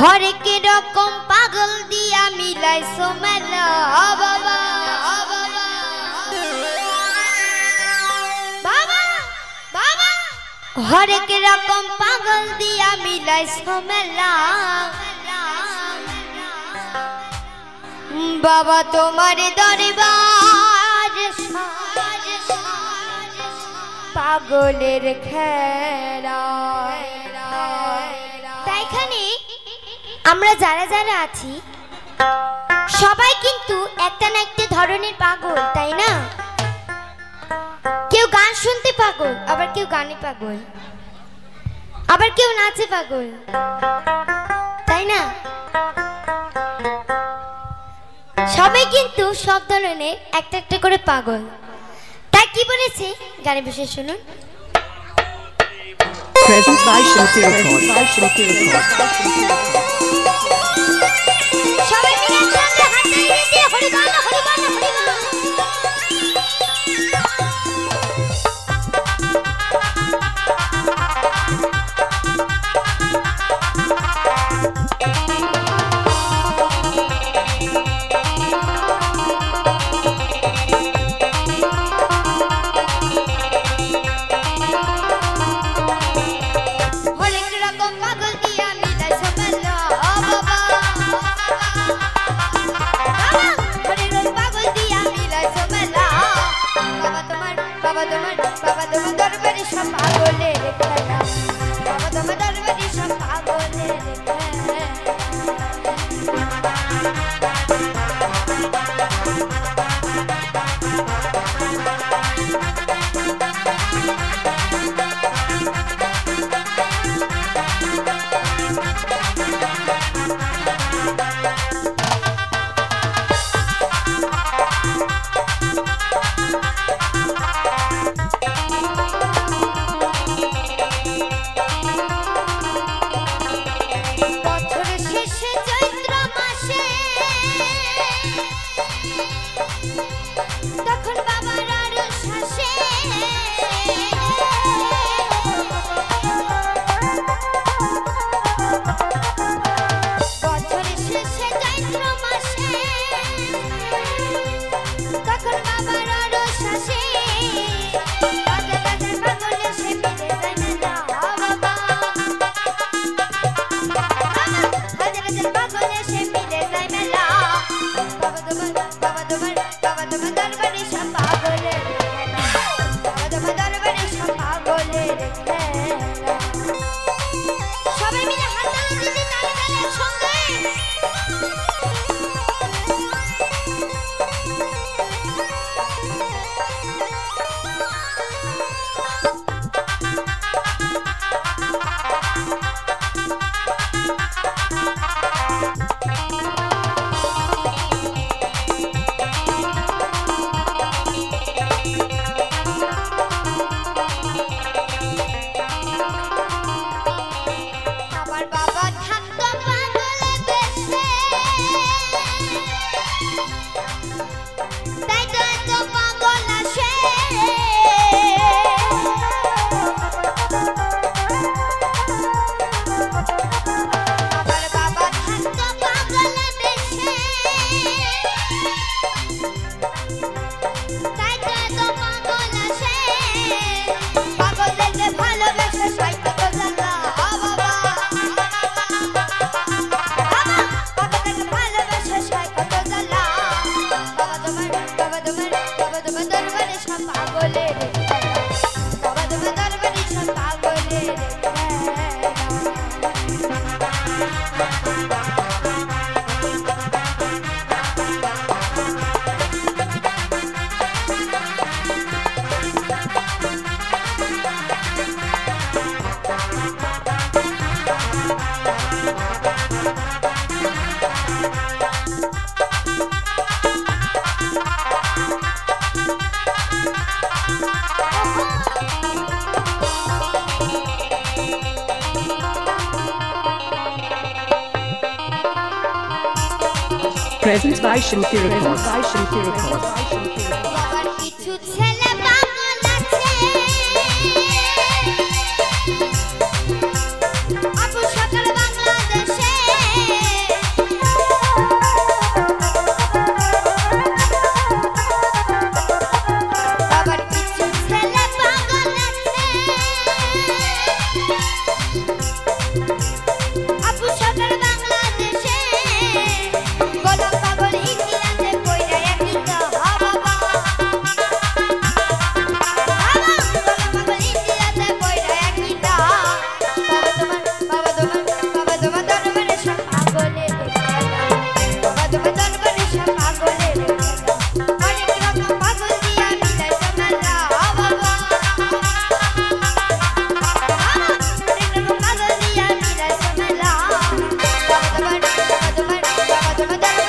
হরে কি রকম পাগল দিয়া মিলাই সোমেলা বাবা হরেক রকম পাগল দিয়া মিলাই সোমেলা। বাবা তোমার দরবার। সাজ সাজ পাগলের খেলা। তাইখানে আমরা যারা যারা আছি, সবাই কিন্তু একটা না একটা ধরনের পাগল, তাই না? কেউ গান শুনতে পাগল, আবার কেউ গানে পাগল, আবার কেউ নাচে পাগল, তাই না? সবাই কিন্তু সব ধরনের একটা একটা করে পাগল। কি বলেছে গানে বসে শুনুন Present by Shakti Records. Sắp. Presentation Therapy. da da da